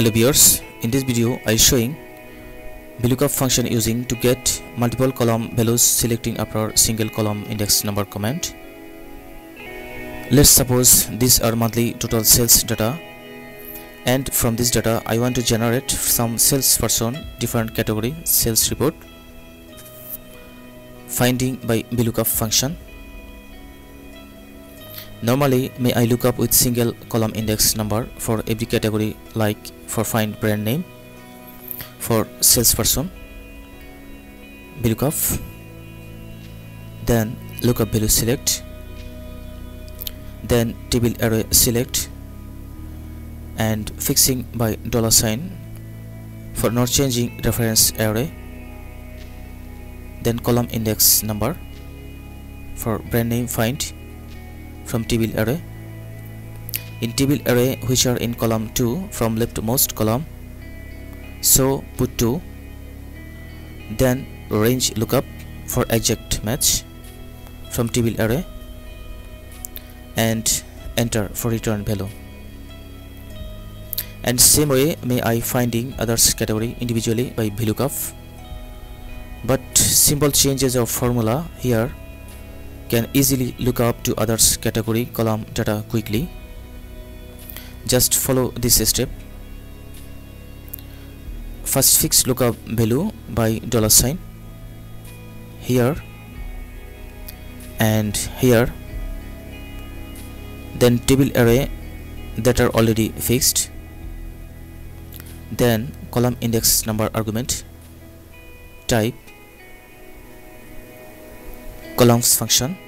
Hello viewers, in this video I am showing VLOOKUP function using to get multiple column values selecting after single column index number command. Let's suppose these are monthly total sales data and from this data I want to generate some sales person different category sales report finding by VLOOKUP function Normally, may I look up with single column index number for every category like for find brand name, for salesperson, VLOOKUP, then lookup value select, then table array select and fixing by dollar sign for not changing reference array then column index number for brand name find from table array. In table array which are in column 2 from leftmost column so put 2 then range lookup for exact match from table array and enter for return value. And same way may I finding others category individually by VLOOKUP but simple changes of formula here can easily look up to others category column data quickly. Just follow this step. First fix lookup value by dollar sign. Here and here. Then table array that are already fixed. Then column index number argument. Type columns function.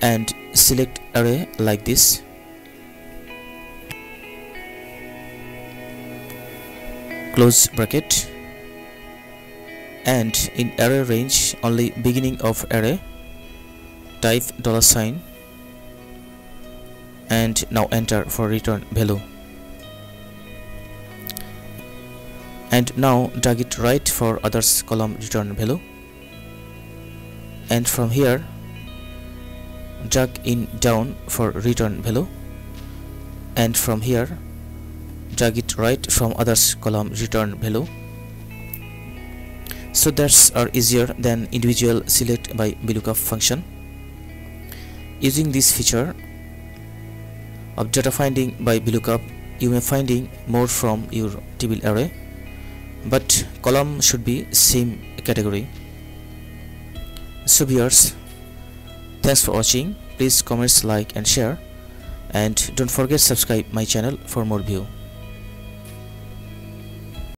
And select array like this. Close bracket. And in array range only beginning of array. Type dollar sign. And now enter for return value. And now drag it right for others column return value and from here drag in down for return value and from here drag it right from others column return value so that's are easier than individual select by VLOOKUP function. Using this feature of data finding by VLOOKUP you may finding more from your table array but column should be same category so viewers thanks for watching. Please comment like and share. And don't forget subscribe my channel for more view